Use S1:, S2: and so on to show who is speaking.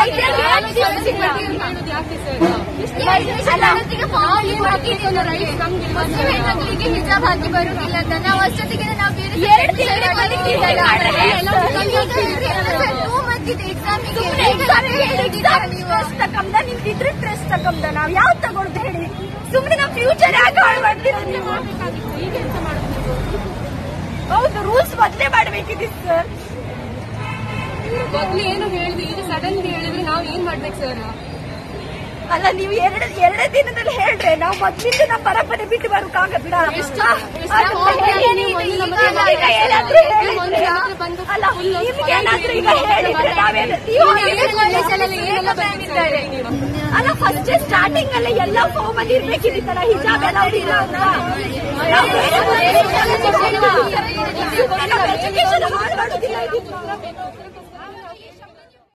S1: ಅಂತೂ
S2: ರೂಲ್ಸ್ ಬದಲೇ ಮಾಡಬೇಕು ดิ ಸರ್
S3: ಬದಲೇ ಏನು ಹೇಳಿದ ಈ ಸಡನ್ ಮಾಡ್ಬೇಕು ಸರ್
S2: ಅಲ್ಲ ನೀವು ಎರಡು ಎರಡೇ ದಿನದಲ್ಲಿ ಹೇಳ್ರೆ ನಾವು ಮೊದ್ಲಿಂದ ನಮ್ಮ ಪರಂಪರೆ ಬಿಟ್ಟು ಬರೋಕ್ಕಾಗ ಬಿಡ ಅಲ್ಲ ಫಸ್ಟ್ ಸ್ಟಾರ್ಟಿಂಗ್ ಅಲ್ಲಿ ಎಲ್ಲ ಫಾರ್ಮ್ ಅಲ್ಲಿ ಇರ್ಬೇಕಿದ್ದಿತ್ತಲ್ಲ ಹಿಜಾಬ್ ಎಲ್ಲ ಇಲ್ಲ